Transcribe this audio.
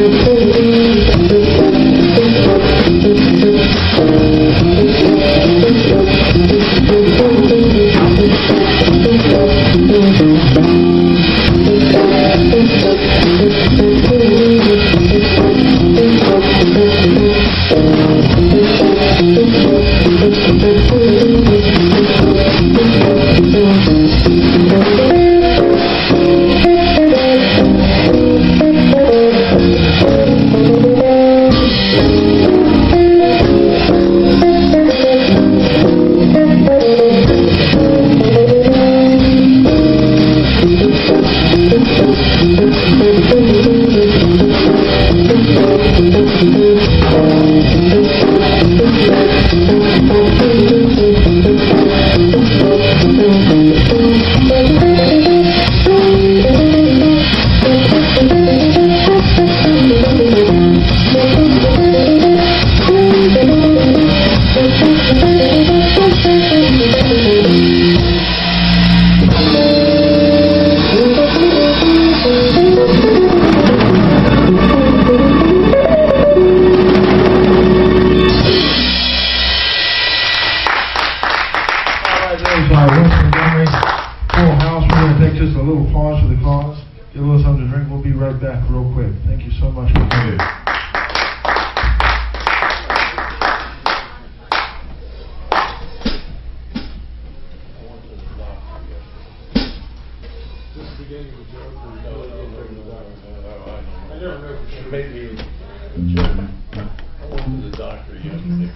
Thank you. For the cause, get a little something to drink. We'll be right back real quick. Thank you so much for coming. Maybe. I went to the doctor yesterday.